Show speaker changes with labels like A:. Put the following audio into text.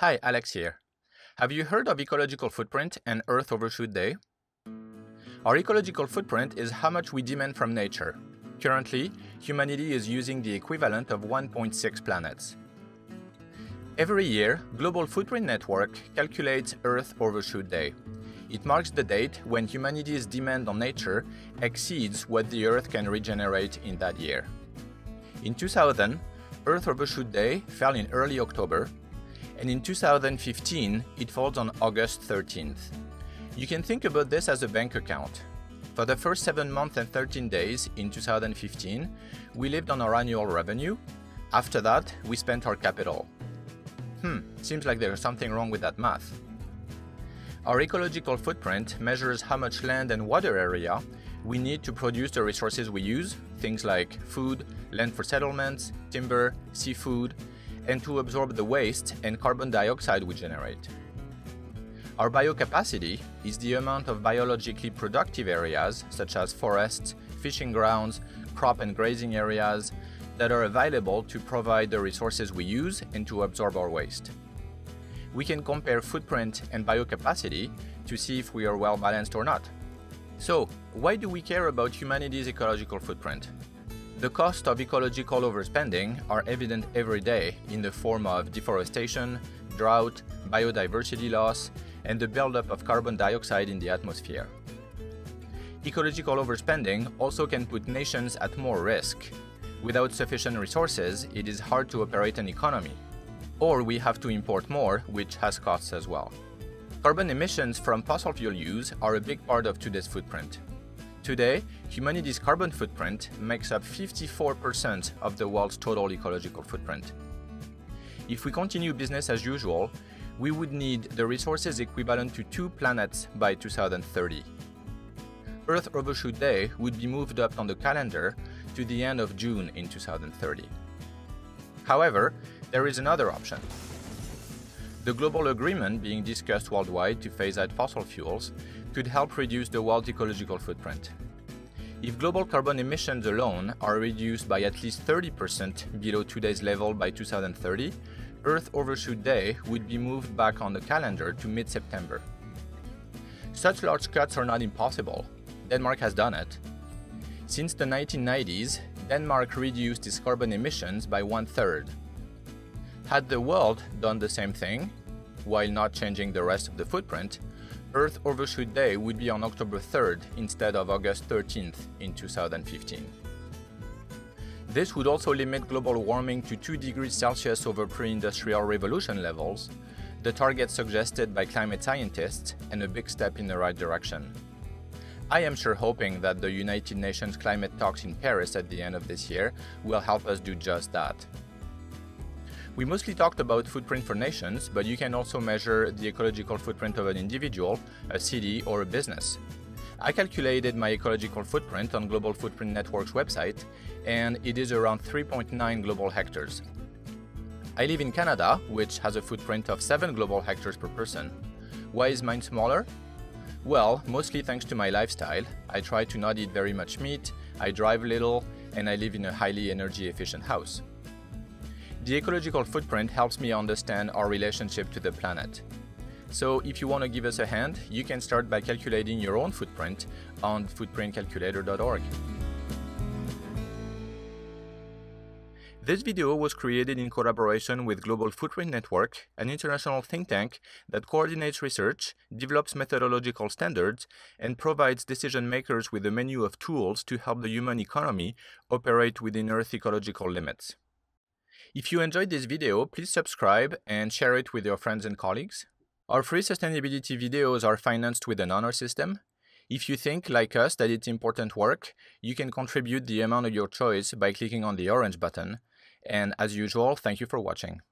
A: Hi, Alex here. Have you heard of ecological footprint and Earth Overshoot Day? Our ecological footprint is how much we demand from nature. Currently, humanity is using the equivalent of 1.6 planets. Every year, Global Footprint Network calculates Earth Overshoot Day. It marks the date when humanity's demand on nature exceeds what the Earth can regenerate in that year. In 2000, Earth Overshoot Day fell in early October, and in 2015 it falls on August 13th. You can think about this as a bank account. For the first 7 months and 13 days in 2015, we lived on our annual revenue. After that, we spent our capital. Hmm, seems like there's something wrong with that math. Our ecological footprint measures how much land and water area we need to produce the resources we use, things like food, land for settlements, timber, seafood, and to absorb the waste and carbon dioxide we generate. Our biocapacity is the amount of biologically productive areas, such as forests, fishing grounds, crop and grazing areas, that are available to provide the resources we use and to absorb our waste. We can compare footprint and biocapacity to see if we are well balanced or not. So, why do we care about humanity's ecological footprint? The cost of ecological overspending are evident every day in the form of deforestation, drought, biodiversity loss, and the buildup of carbon dioxide in the atmosphere. Ecological overspending also can put nations at more risk. Without sufficient resources, it is hard to operate an economy. Or we have to import more, which has costs as well. Carbon emissions from fossil fuel use are a big part of today's footprint. Today, humanity's carbon footprint makes up 54% of the world's total ecological footprint. If we continue business as usual, we would need the resources equivalent to two planets by 2030. Earth Overshoot Day would be moved up on the calendar to the end of June in 2030. However, there is another option. The global agreement being discussed worldwide to phase out fossil fuels could help reduce the world's ecological footprint. If global carbon emissions alone are reduced by at least 30% below today's level by 2030, Earth Overshoot Day would be moved back on the calendar to mid September. Such large cuts are not impossible. Denmark has done it. Since the 1990s, Denmark reduced its carbon emissions by one third. Had the world done the same thing, while not changing the rest of the footprint, Earth Overshoot Day would be on October 3rd instead of August 13th in 2015. This would also limit global warming to 2 degrees Celsius over pre-industrial revolution levels, the target suggested by climate scientists, and a big step in the right direction. I am sure hoping that the United Nations climate talks in Paris at the end of this year will help us do just that. We mostly talked about footprint for nations, but you can also measure the ecological footprint of an individual, a city, or a business. I calculated my ecological footprint on Global Footprint Network's website, and it is around 3.9 global hectares. I live in Canada, which has a footprint of 7 global hectares per person. Why is mine smaller? Well, mostly thanks to my lifestyle. I try to not eat very much meat, I drive little, and I live in a highly energy efficient house. The ecological footprint helps me understand our relationship to the planet. So if you want to give us a hand, you can start by calculating your own footprint on footprintcalculator.org. This video was created in collaboration with Global Footprint Network, an international think tank that coordinates research, develops methodological standards, and provides decision makers with a menu of tools to help the human economy operate within Earth ecological limits. If you enjoyed this video, please subscribe and share it with your friends and colleagues. Our free sustainability videos are financed with an honor system. If you think, like us, that it's important work, you can contribute the amount of your choice by clicking on the orange button. And as usual, thank you for watching.